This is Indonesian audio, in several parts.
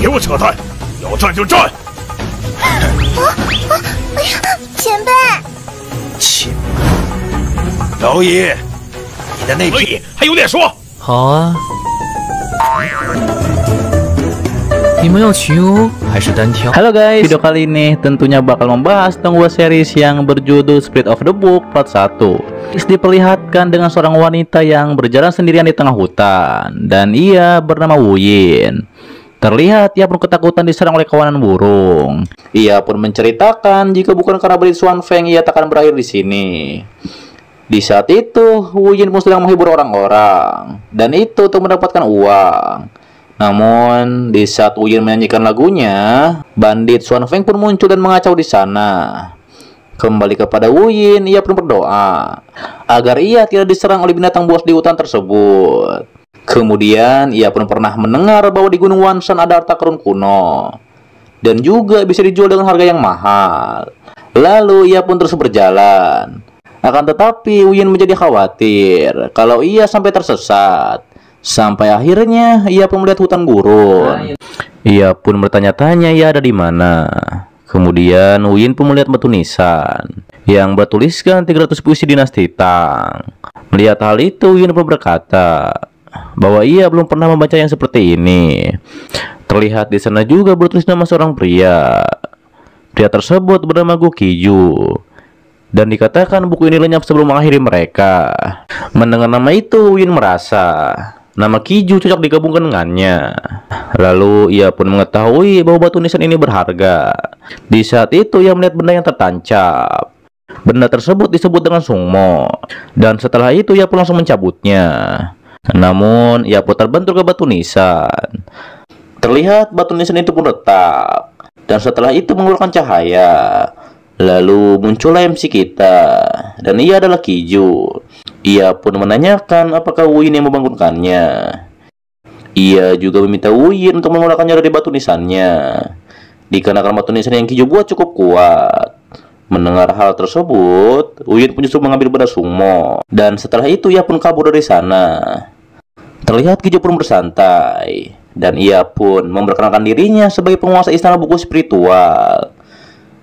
别给我扯淡，要战就战！哎呀，前辈，前辈，老爷，你的那匹还有脸说？好啊，你们要群殴还是单挑 Halo guys, video kali ini tentunya bakal membahas tentang sebuah series yang berjudul Spirit of the Book Part 1 Is diperlihatkan dengan seorang wanita yang berjalan sendirian di tengah hutan Dan ia bernama Wu Yin Terlihat ia pun ketakutan diserang oleh kawanan burung Ia pun menceritakan jika bukan karena beli Swan Feng ia tak akan berakhir di sini di saat itu, Wu Yin pun sedang menghibur orang-orang, dan itu untuk mendapatkan uang. Namun, di saat Wu Yin menyanyikan lagunya, bandit Xuan Feng pun muncul dan mengacau di sana. Kembali kepada Wu Yin, ia pun berdoa agar ia tidak diserang oleh binatang buas di hutan tersebut. Kemudian, ia pun pernah mendengar bahwa di Gunung Wanshan ada harta karun kuno dan juga bisa dijual dengan harga yang mahal. Lalu ia pun terus berjalan. Akan tetapi Wu Yin menjadi khawatir kalau ia sampai tersesat. Sampai akhirnya ia pun melihat hutan gurun. Ia pun bertanya-tanya ia ada di mana. Kemudian Wu Yin pun melihat batu nisan yang bertuliskan 300 puisi dinasti Tang. Melihat hal itu, Wu Yin pun berkata bahwa ia belum pernah membaca yang seperti ini. Terlihat di sana juga bertulis nama seorang pria. Pria tersebut bernama Gu Kiju dan dikatakan buku ini lenyap sebelum mengakhiri mereka. Mendengar nama itu, Win merasa nama Kiju cocok digabungkan dengannya. Lalu ia pun mengetahui bahwa batu nisan ini berharga. Di saat itu ia melihat benda yang tertancap. Benda tersebut disebut dengan sungmo. Dan setelah itu ia pun langsung mencabutnya. Namun ia pun terbentur ke batu nisan. Terlihat batu nisan itu pun retak. Dan setelah itu mengeluarkan cahaya. Lalu muncullah MC kita dan ia adalah Kiju. Ia pun menanyakan apakah Wuyin yang membangunkannya. Ia juga meminta Wuyin untuk mengeluarkannya dari batu nisannya. Dikarenakan batu nisan yang Kiju buat cukup kuat. Mendengar hal tersebut, Wuyin pun justru mengambil benda sumo. Dan setelah itu ia pun kabur dari sana. Terlihat Kiju pun bersantai. Dan ia pun memperkenalkan dirinya sebagai penguasa istana buku spiritual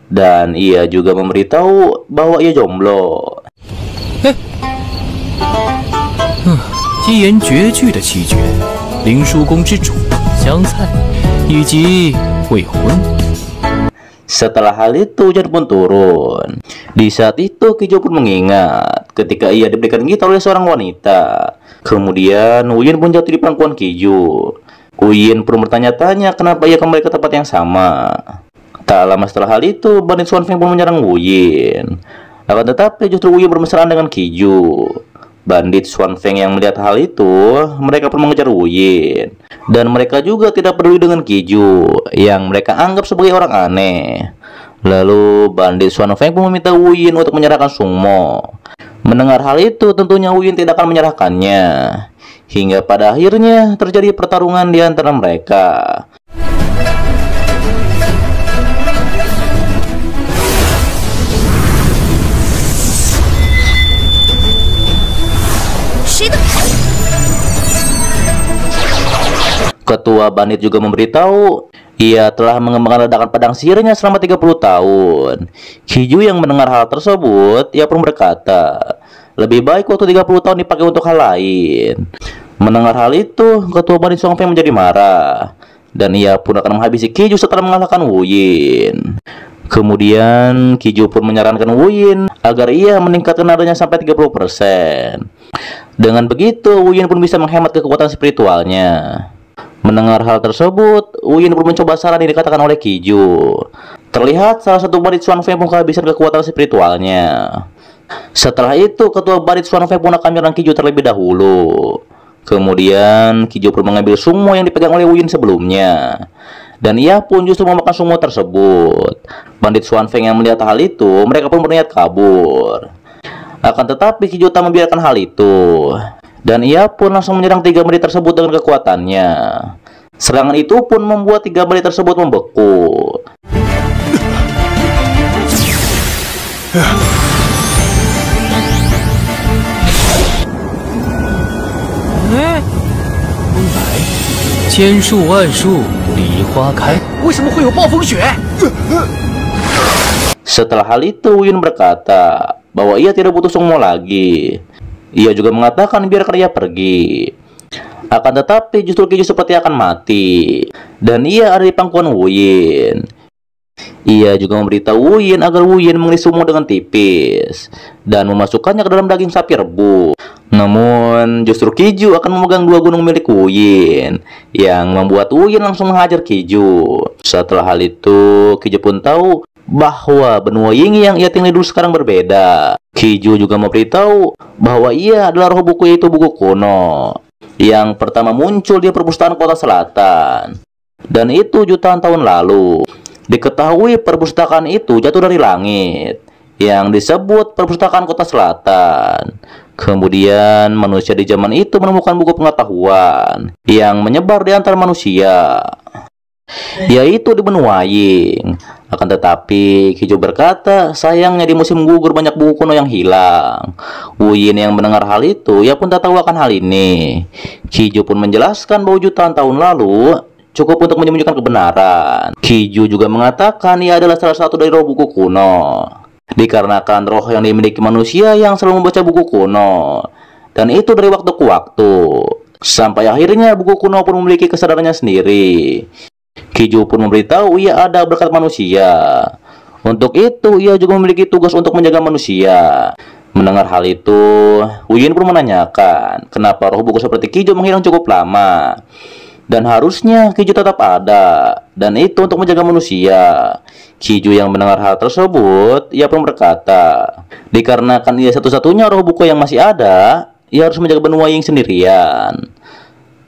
dan ia juga memberitahu bahwa ia jomblo. 一言绝句的七绝，灵书宫之主香菜，以及未婚。 Setelah hal itu hujan pun turun. Di saat itu Kijo pun mengingat ketika ia diberikan gitar oleh seorang wanita. Kemudian Uyin pun jatuh di pangkuan Kijo. Uyin pun bertanya-tanya kenapa ia kembali ke tempat yang sama. Tak lama setelah hal itu, bandit Swan Feng pun menyerang Wu Yin. Akan tetapi justru Wu Yin bermesraan dengan Kiju. Bandit Swan Feng yang melihat hal itu, mereka pun mengejar Wu Yin. Dan mereka juga tidak peduli dengan Kiju, yang mereka anggap sebagai orang aneh. Lalu bandit Swan Feng pun meminta Wu Yin untuk menyerahkan Sungmo. Mendengar hal itu, tentunya Wu Yin tidak akan menyerahkannya. Hingga pada akhirnya terjadi pertarungan di antara mereka. Ketua Bandit juga memberitahu ia telah mengembangkan ledakan pedang sihirnya selama 30 tahun. Kiju yang mendengar hal tersebut, ia pun berkata, lebih baik waktu 30 tahun dipakai untuk hal lain. Mendengar hal itu, Ketua Bandit Song Feng menjadi marah. Dan ia pun akan menghabisi Kiju setelah mengalahkan Wu Yin. Kemudian Kiju pun menyarankan Wu Yin agar ia meningkatkan nadanya sampai 30%. Dengan begitu, Wu Yin pun bisa menghemat kekuatan spiritualnya. Mendengar hal tersebut, Wu Yin pun mencoba saran yang dikatakan oleh Kiju. Terlihat salah satu bandit Swan Feng pun kehabisan kekuatan spiritualnya. Setelah itu, ketua bandit Swan Feng pun akan menyerang Kiju terlebih dahulu. Kemudian, Kiju pun mengambil sumo yang dipegang oleh Wu Yin sebelumnya. Dan ia pun justru memakan sumo tersebut. Bandit Swan Feng yang melihat hal itu, mereka pun berniat kabur. Akan tetapi Kiju tak membiarkan hal itu. Dan ia pun langsung menyerang tiga bandit tersebut dengan kekuatannya. Serangan itu pun membuat tiga bandit tersebut membeku. 千树万树，梨花开。为什么会有暴风雪？ Setelah hal itu, Wuyun berkata bahwa ia tidak butuh Sungmo lagi. Ia juga mengatakan biarkan ia pergi. Akan tetapi justru Kiju seperti akan mati. Dan ia ada di pangkuan Wuyin. Ia juga memberitahu Wuyin agar Wuyin mengiris Sumo dengan tipis dan memasukkannya ke dalam daging sapi rebus. Namun justru Kiju akan memegang dua gunung milik Wuyin yang membuat Wuyin langsung menghajar Kiju. Setelah hal itu, Kiju pun tahu bahwa benua Ying yang ia tinggali dulu sekarang berbeda. Kiju juga memberitahu bahwa ia adalah roh buku yaitu buku kuno yang pertama muncul di perpustakaan kota selatan. Dan itu jutaan tahun lalu. Diketahui perpustakaan itu jatuh dari langit yang disebut perpustakaan kota selatan. Kemudian manusia di zaman itu menemukan buku pengetahuan yang menyebar di antara manusia yaitu di benua Ying. Akan tetapi, Kijo berkata, sayangnya di musim gugur banyak buku kuno yang hilang. Wuyin yang mendengar hal itu, ia pun tak tahu akan hal ini. Kijo pun menjelaskan bahwa jutaan tahun lalu cukup untuk menyembunyikan kebenaran. Kiju juga mengatakan ia adalah salah satu dari roh buku kuno. Dikarenakan roh yang dimiliki manusia yang selalu membaca buku kuno. Dan itu dari waktu ke waktu. Sampai akhirnya buku kuno pun memiliki kesadarannya sendiri. Kiju pun memberitahu ia ada berkat manusia. Untuk itu, ia juga memiliki tugas untuk menjaga manusia. Mendengar hal itu, Wuyin pun menanyakan, kenapa roh buku seperti Kijo menghilang cukup lama. Dan harusnya Kiju tetap ada, dan itu untuk menjaga manusia. Kiju yang mendengar hal tersebut, ia pun berkata, dikarenakan ia satu-satunya roh buku yang masih ada, ia harus menjaga benua Ying sendirian.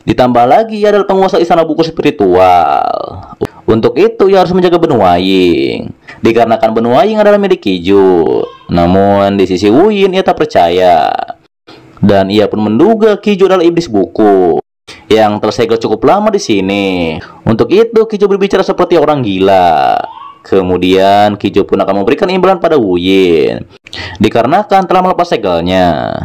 Ditambah lagi ia adalah penguasa istana buku spiritual. Untuk itu ia harus menjaga benua Ying. Dikarenakan benua Ying adalah milik Kiju. Namun di sisi Wuyin ia tak percaya. Dan ia pun menduga Kiju adalah iblis buku yang tersegel cukup lama di sini. Untuk itu Kiju berbicara seperti orang gila. Kemudian Kiju pun akan memberikan imbalan pada Wuyin. Dikarenakan telah melepas segelnya.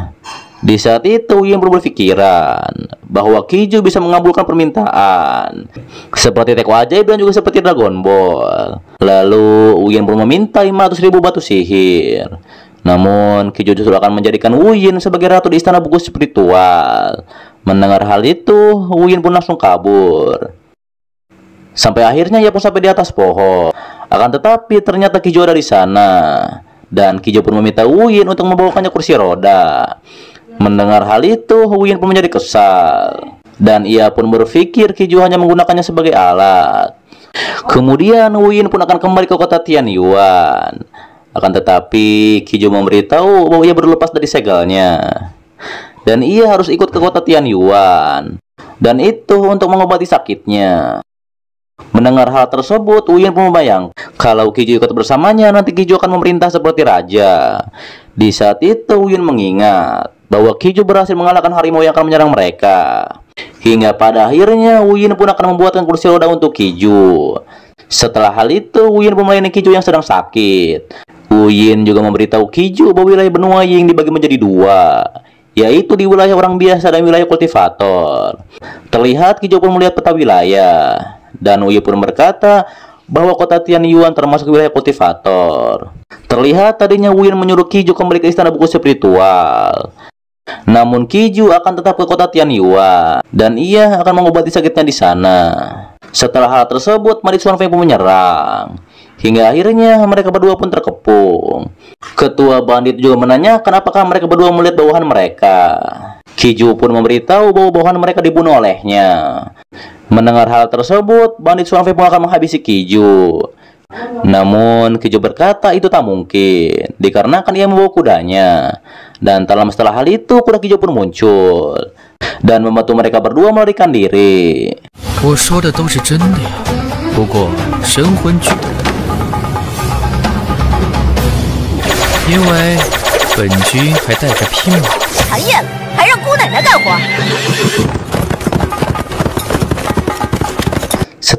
Di saat itu, Yin pun berpikiran bahwa Kiju bisa mengabulkan permintaan seperti teko ajaib dan juga seperti Dragon Ball. Lalu, Uyin pun meminta 500 ribu batu sihir. Namun, Kiju justru akan menjadikan Wuyin sebagai ratu di istana buku spiritual. Mendengar hal itu, Wuyin pun langsung kabur. Sampai akhirnya ia pun sampai di atas pohon. Akan tetapi ternyata Kijo ada di sana. Dan Kijo pun meminta Wuyin untuk membawakannya kursi roda. Mendengar hal itu, Wuyin pun menjadi kesal. Dan ia pun berpikir Kijo hanya menggunakannya sebagai alat. Kemudian Wuyin pun akan kembali ke kota Tian Yuan. Akan tetapi Kijo memberitahu bahwa ia berlepas dari segalnya. Dan ia harus ikut ke kota Tian Yuan. Dan itu untuk mengobati sakitnya. Mendengar hal tersebut, Wuyin pun membayang kalau Kijo ikut bersamanya, nanti Kijo akan memerintah seperti raja. Di saat itu, Wuyin mengingat bahwa Kijo berhasil mengalahkan harimau yang akan menyerang mereka. Hingga pada akhirnya, Wuyin pun akan membuatkan kursi roda untuk Kijo. Setelah hal itu, Wuyin pun melayani Kijo yang sedang sakit. Wuyin juga memberitahu Kijo bahwa wilayah benua Ying dibagi menjadi dua, yaitu di wilayah orang biasa dan wilayah kultivator. Terlihat Kijo pun melihat peta wilayah. Dan Uyi pun berkata bahwa kota Tian Yuan termasuk wilayah kultivator. Terlihat tadinya Wuyin menyuruh Kiju kembali ke istana buku spiritual. Namun Kiju akan tetap ke kota Tian Yuan dan ia akan mengobati sakitnya di sana. Setelah hal tersebut, Marik Xuan Feng pun menyerang. Hingga akhirnya mereka berdua pun terkepung. Ketua bandit juga menanyakan apakah mereka berdua melihat bawahan mereka. Kiju pun memberitahu bahwa bawahan mereka dibunuh olehnya. Mendengar hal tersebut, bandit Fei pun akan menghabisi Kiju. Namun, Kiju berkata itu tak mungkin, dikarenakan ia membawa kudanya. Dan dalam setelah hal itu, kuda Kiju pun muncul. Dan membantu mereka berdua melarikan diri.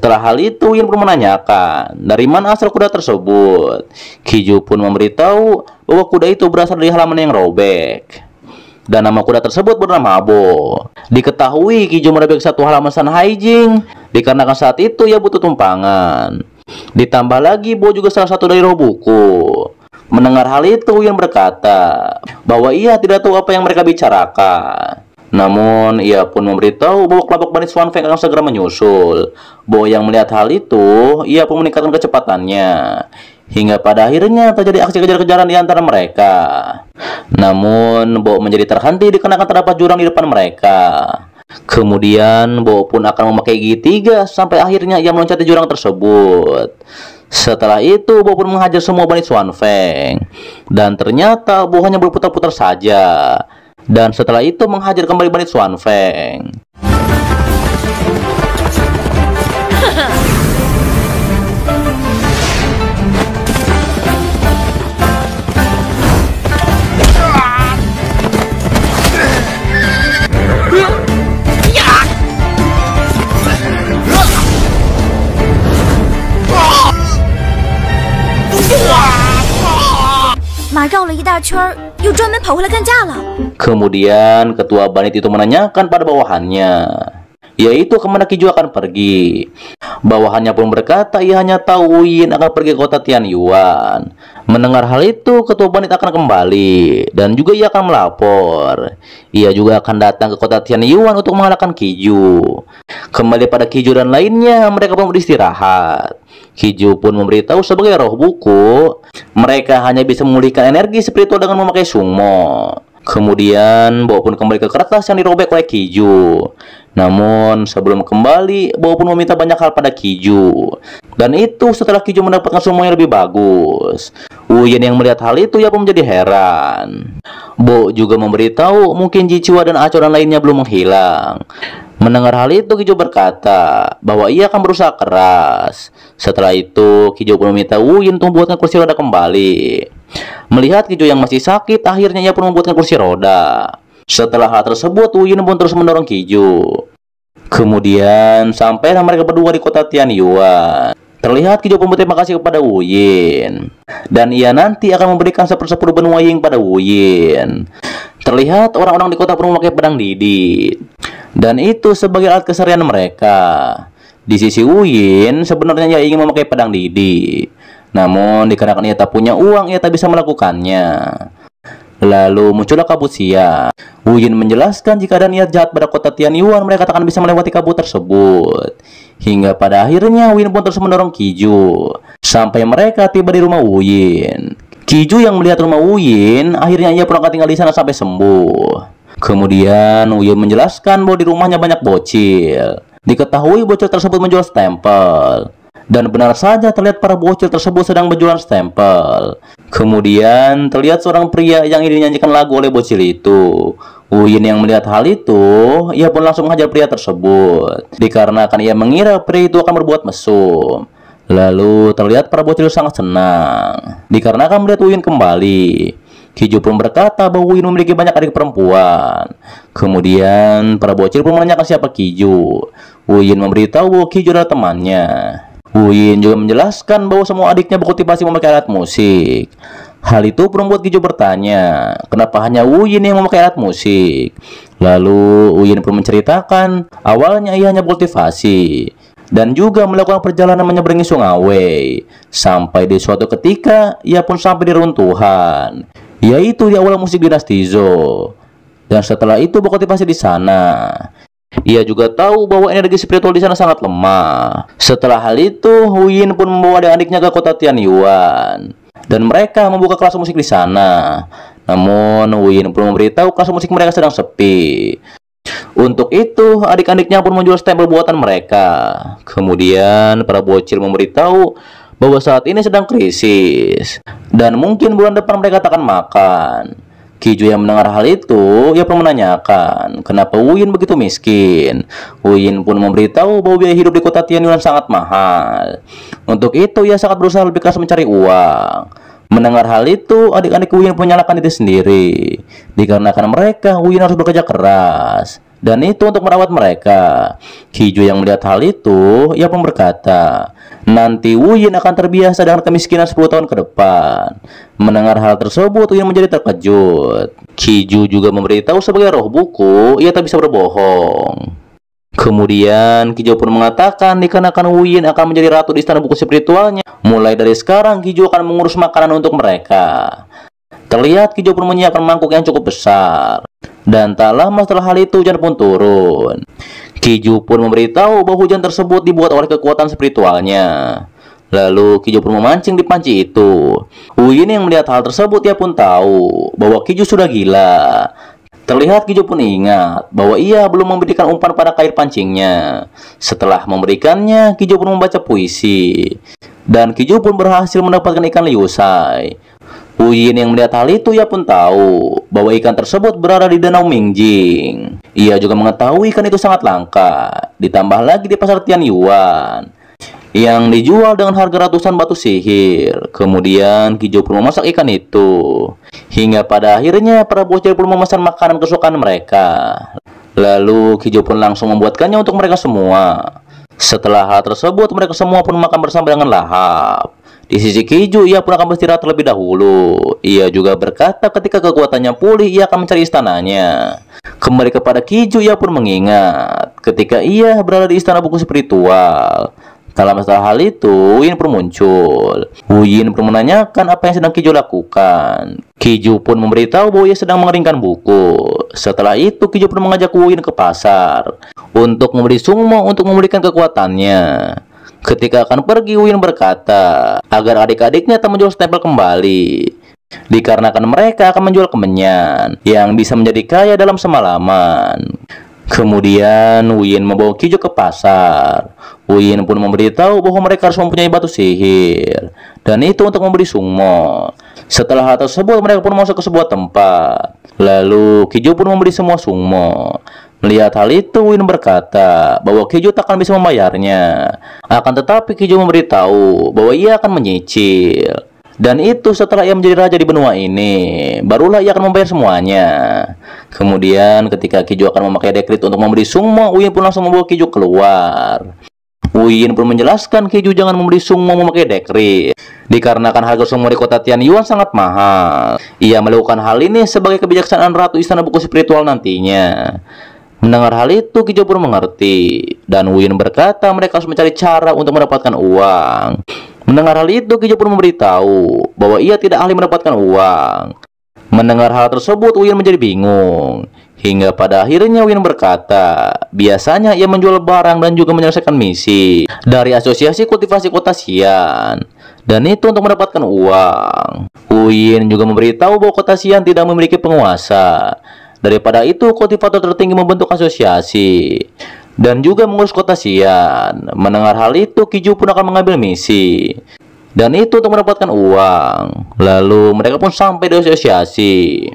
Setelah hal itu, Yin pun menanyakan dari mana asal kuda tersebut. Kiju pun memberitahu bahwa kuda itu berasal dari halaman yang robek. dan nama kuda tersebut bernama Abo. Diketahui Kijo merebek satu halaman San Haijing dikarenakan saat itu ia butuh tumpangan. Ditambah lagi Bo juga salah satu dari roh. Mendengar hal itu, Uyan berkata bahwa ia tidak tahu apa yang mereka bicarakan. Namun, ia pun memberitahu bahwa kelompok Bani Swan Feng akan segera menyusul. Bo yang melihat hal itu, ia pun meningkatkan kecepatannya. Hingga pada akhirnya terjadi aksi kejar-kejaran di antara mereka. Namun, Bo menjadi terhenti dikarenakan terdapat jurang di depan mereka. Kemudian, Bo pun akan memakai gigi tiga sampai akhirnya ia meloncat di jurang tersebut. Setelah itu, Bo pun menghajar semua Bani Swan Feng. Dan ternyata Bo hanya berputar-putar saja. Dan setelah itu menghajar kembali Bani Swan Feng. Kemudian ketua banit itu menanyakan pada bawahannya, yaitu ke mana Kiju akan pergi. Bawahannya pun berkata ia hanya tahu Uyin akan pergi ke kota Tianyuan. Mendengar hal itu, ketua banit akan kembali dan juga ia akan melapor. Ia juga akan datang ke kota Tianyuan untuk mengalahkan Kiju. Kembali pada Kiju dan lainnya, mereka pun beristirahat. Kiju pun memberitahu sebagai roh buku, mereka hanya bisa memulihkan energi spiritual dengan memakai sumo. Kemudian, Bo pun kembali ke kertas yang dirobek oleh Kiju. Namun, sebelum kembali, Bo pun meminta banyak hal pada Kiju. Dan itu setelah Kiju mendapatkan yang lebih bagus. Uyen yang melihat hal itu, ia pun menjadi heran. Bo juga memberitahu mungkin Jichua dan Aco dan lainnya belum menghilang. Mendengar hal itu, Kijo berkata bahwa ia akan berusaha keras. Setelah itu, Kijo pun meminta Wuyin untuk membuatkan kursi roda kembali. Melihat Kijo yang masih sakit, akhirnya ia pun membuatkan kursi roda. Setelah hal tersebut, Wuyin pun terus mendorong Kijo. Kemudian, sampai mereka berdua di kota Tianyuan. Terlihat Kijo pun berterima kasih kepada Wuyin. Dan ia nanti akan memberikan sepersepuluh benua Ying pada Wuyin. Terlihat orang-orang di kota pun memakai pedang didit. Dan itu sebagai alat keserian mereka. Di sisi Uyin, sebenarnya ia ingin memakai pedang Didi. Namun, dikarenakan ia tak punya uang, ia tak bisa melakukannya. Lalu muncullah kabut siang. Uyin menjelaskan jika ada niat jahat pada kota Tianyuan, mereka tak akan bisa melewati kabut tersebut. Hingga pada akhirnya Uyin pun terus mendorong Kiju. Sampai mereka tiba di rumah Uyin. Kiju yang melihat rumah Uyin, akhirnya ia pun akan tinggal di sana sampai sembuh. Kemudian Uye menjelaskan bahwa di rumahnya banyak bocil. Diketahui bocil tersebut menjual stempel. Dan benar saja terlihat para bocil tersebut sedang berjualan stempel. Kemudian terlihat seorang pria yang ingin dinyanyikan lagu oleh bocil itu. Uyin yang melihat hal itu, ia pun langsung menghajar pria tersebut. Dikarenakan ia mengira pria itu akan berbuat mesum. Lalu terlihat para bocil sangat senang. Dikarenakan melihat Uyin kembali. Kiju pun berkata bahwa Win memiliki banyak adik perempuan. Kemudian, para bocil pun menanyakan siapa Kiju. Win memberitahu bahwa Kiju adalah temannya. Win juga menjelaskan bahwa semua adiknya berkultivasi memakai alat musik. Hal itu membuat Kiju bertanya, kenapa hanya Wuyin yang memakai alat musik? Lalu Wuyin pun menceritakan, awalnya ia hanya berkultivasi dan juga melakukan perjalanan menyeberangi sungai. Sampai di suatu ketika, ia pun sampai di runtuhan yaitu di awal musik dinasti Zo. Dan setelah itu berkultivasi di sana. Ia juga tahu bahwa energi spiritual di sana sangat lemah. Setelah hal itu, Huyin pun membawa adik-adiknya ke kota Tianyuan. Dan mereka membuka kelas musik di sana. Namun, Huyin pun memberitahu kelas musik mereka sedang sepi. Untuk itu, adik-adiknya pun menjual stempel buatan mereka. Kemudian, para bocil memberitahu bahwa saat ini sedang krisis dan mungkin bulan depan mereka tak akan makan. Kiju yang mendengar hal itu, ia pun menanyakan, kenapa Wuyin begitu miskin? Wuyin pun memberitahu bahwa biaya hidup di kota Tianyuan sangat mahal. Untuk itu, ia sangat berusaha lebih keras mencari uang. Mendengar hal itu, adik-adik Wuyin pun menyalahkan itu sendiri. Dikarenakan mereka, Wuyin harus bekerja keras. Dan itu untuk merawat mereka. Kiju yang melihat hal itu, ia pun berkata, nanti Wu Yin akan terbiasa dengan kemiskinan 10 tahun ke depan. Mendengar hal tersebut, Wu Yin menjadi terkejut. Kiju juga memberitahu sebagai roh buku, ia tak bisa berbohong. Kemudian Kijo pun mengatakan dikarenakan Yin akan menjadi ratu di istana buku spiritualnya. Mulai dari sekarang Kijo akan mengurus makanan untuk mereka. Terlihat Kijo pun menyiapkan mangkuk yang cukup besar. Dan tak lama setelah hal itu hujan pun turun. Kiju pun memberitahu bahwa hujan tersebut dibuat oleh kekuatan spiritualnya. Lalu Kiju pun memancing di panci itu. Yin yang melihat hal tersebut dia pun tahu bahwa Kiju sudah gila. Terlihat Kijo pun ingat bahwa ia belum memberikan umpan pada kair pancingnya. Setelah memberikannya, Kijo pun membaca puisi. Dan Kijo pun berhasil mendapatkan ikan liusai. Uyin yang melihat hal itu ia pun tahu bahwa ikan tersebut berada di danau Mingjing. Ia juga mengetahui ikan itu sangat langka, ditambah lagi di pasar Tian Yuan yang dijual dengan harga ratusan batu sihir. Kemudian Kijo pun memasak ikan itu. Hingga pada akhirnya para bocil pun memesan makanan kesukaan mereka. Lalu Kijo pun langsung membuatkannya untuk mereka semua. Setelah hal tersebut, mereka semua pun makan bersama dengan lahap. Di sisi Kiju, ia pun akan beristirahat terlebih dahulu. Ia juga berkata ketika kekuatannya pulih, ia akan mencari istananya. Kembali kepada Kiju, ia pun mengingat ketika ia berada di istana buku spiritual. Dalam masalah hal itu, Yin pun muncul. Wu Yin pun menanyakan apa yang sedang Kiju lakukan. Kiju pun memberitahu bahwa ia sedang mengeringkan buku. Setelah itu, Kiju pun mengajak Wu Yin ke pasar untuk memberi sungmo untuk memulihkan kekuatannya. Ketika akan pergi, Wu Yin berkata agar adik-adiknya tak menjual stempel kembali dikarenakan mereka akan menjual kemenyan yang bisa menjadi kaya dalam semalaman. Kemudian Win membawa Kijo ke pasar. Win pun memberitahu bahwa mereka harus mempunyai batu sihir dan itu untuk memberi sungmo. Setelah hal tersebut mereka pun masuk ke sebuah tempat. Lalu Kijo pun memberi semua sungmo. Melihat hal itu, Win berkata bahwa Kijo tak akan bisa membayarnya. Akan tetapi Kijo memberitahu bahwa ia akan menyicil. Dan itu setelah ia menjadi raja di benua ini, barulah ia akan membayar semuanya. Kemudian ketika Kijo akan memakai dekrit untuk memberi sungmo, Uyin pun langsung membawa Kijo keluar. Uyin pun menjelaskan Kijo jangan memberi sungmo memakai dekrit, dikarenakan harga sungmo di kota Tianyuan sangat mahal. Ia melakukan hal ini sebagai kebijaksanaan ratu istana buku spiritual nantinya. Mendengar hal itu, Kijo pun mengerti, dan Uyin berkata mereka harus mencari cara untuk mendapatkan uang. Mendengar hal itu, Kijo pun memberitahu bahwa ia tidak ahli mendapatkan uang. Mendengar hal tersebut, Uyin menjadi bingung. Hingga pada akhirnya Win berkata, biasanya ia menjual barang dan juga menyelesaikan misi dari asosiasi kultivasi kota Sian. Dan itu untuk mendapatkan uang. Uyin juga memberitahu bahwa kota Sian tidak memiliki penguasa. Daripada itu, kultivator tertinggi membentuk asosiasi dan juga mengurus kota Sian. Mendengar hal itu, Kiju pun akan mengambil misi. Dan itu untuk mendapatkan uang. Lalu mereka pun sampai di asosiasi.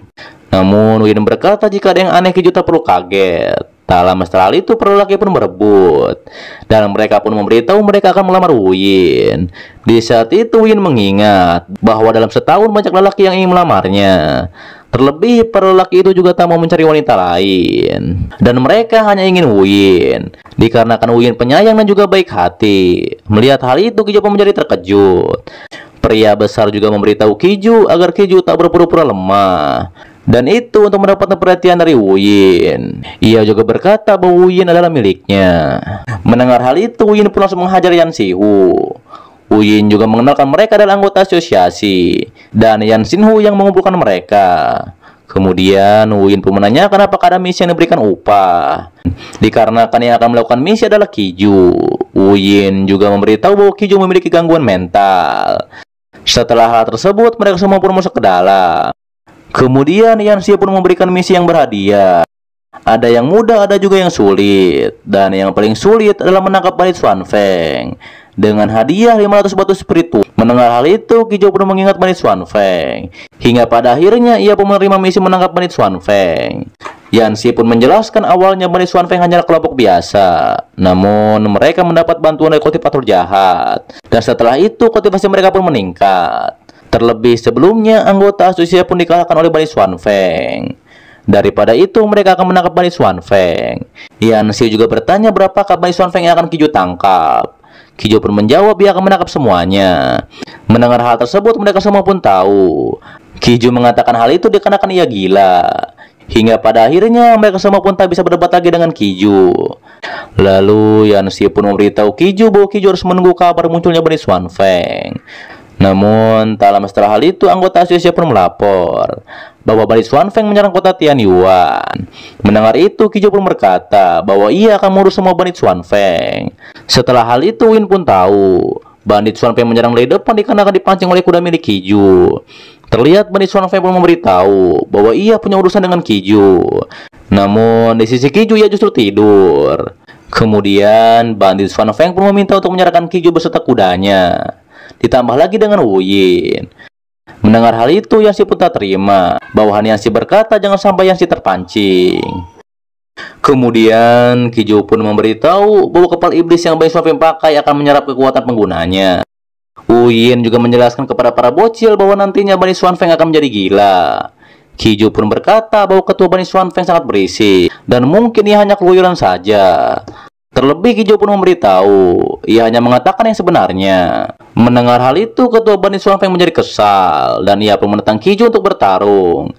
Namun Win berkata jika ada yang aneh Kiju tak perlu kaget. Tak lama setelah itu lelaki pun berebut Dan mereka pun memberitahu mereka akan melamar Win Di saat itu Win mengingat bahwa dalam setahun banyak lelaki yang ingin melamarnya Terlebih para lelaki itu juga tak mau mencari wanita lain Dan mereka hanya ingin Win Dikarenakan Win penyayang dan juga baik hati Melihat hal itu Kiju pun menjadi terkejut Pria besar juga memberitahu Kiju agar Kiju tak berpura-pura lemah dan itu untuk mendapatkan perhatian dari Wuyin. Ia juga berkata bahwa Wuyin adalah miliknya. Mendengar hal itu, Wuyin pun langsung menghajar Yan Sihu. Uyin juga mengenalkan mereka adalah anggota asosiasi dan Yan Sinhu yang mengumpulkan mereka. Kemudian Uyin pun menanyakan apakah ada misi yang diberikan upah. Dikarenakan yang akan melakukan misi adalah Kiju. Uyin juga memberitahu bahwa Kiju memiliki gangguan mental. Setelah hal tersebut, mereka semua pun masuk ke dalam. Kemudian Yan Xie pun memberikan misi yang berhadiah. Ada yang mudah, ada juga yang sulit. Dan yang paling sulit adalah menangkap Balit Swan Feng dengan hadiah 500 batu spiritu. Mendengar hal itu, Kijo pun mengingat Manit Swan Feng. Hingga pada akhirnya ia pun menerima misi menangkap Manit Swan Feng. Yansi pun menjelaskan awalnya Manit Swan Feng hanyalah kelompok biasa. Namun mereka mendapat bantuan dari kultivator jahat. Dan setelah itu kultivasi mereka pun meningkat. Terlebih sebelumnya anggota asosiasi pun dikalahkan oleh Manit Swan Feng. Daripada itu, mereka akan menangkap Bani Feng. Yan Xiu juga bertanya berapakah Bani Feng yang akan Kijo tangkap. Kijo pun menjawab ia akan menangkap semuanya. Mendengar hal tersebut, mereka semua pun tahu. Kijo mengatakan hal itu dikarenakan ia gila. Hingga pada akhirnya mereka semua pun tak bisa berdebat lagi dengan Kiju. Lalu Yan Xiu pun memberitahu Kiju bahwa Kiju harus menunggu kabar munculnya Bani Feng. Namun, tak lama setelah hal itu, anggota Asia pun melapor bahwa Bani Feng menyerang kota Tianyuan. Mendengar itu, Kijo pun berkata bahwa ia akan mengurus semua Bani Feng. Setelah hal itu, Win pun tahu Bandit Feng menyerang dari depan dikarenakan dipancing oleh kuda milik Kiju. Terlihat Bandit Feng pun memberitahu bahwa ia punya urusan dengan Kiju. Namun di sisi Kiju ia justru tidur. Kemudian Bandit Feng pun meminta untuk menyerahkan Kiju beserta kudanya ditambah lagi dengan Yin. Mendengar hal itu, Yansi pun tak terima. Bawahan Yansi berkata jangan sampai Yansi terpancing. Kemudian, Kijo pun memberitahu bahwa kepala iblis yang Bai Suafim pakai akan menyerap kekuatan penggunanya. Yin juga menjelaskan kepada para bocil bahwa nantinya Bani Feng akan menjadi gila. Kijo pun berkata bahwa ketua Bani Feng sangat berisi dan mungkin ia hanya keluyuran saja. Terlebih Kijo pun memberitahu, ia hanya mengatakan yang sebenarnya. Mendengar hal itu, ketua Bani Suamfeng menjadi kesal dan ia pun menentang Kijo untuk bertarung.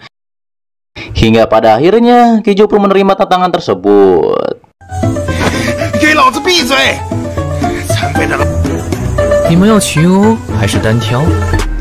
Hingga pada akhirnya, Kijo pun menerima tantangan tersebut.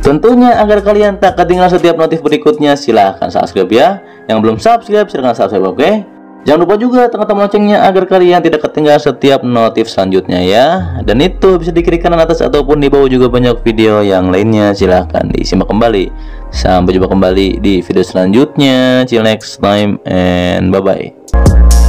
Tentunya agar kalian tak ketinggalan setiap notif berikutnya, silahkan subscribe ya. Yang belum subscribe, silahkan subscribe, oke? Okay? Jangan lupa juga tekan tombol loncengnya agar kalian tidak ketinggalan setiap notif selanjutnya ya. Dan itu bisa di kiri kanan atas ataupun di bawah juga banyak video yang lainnya. Silahkan disimak kembali. Sampai jumpa kembali di video selanjutnya. Till next time and bye-bye.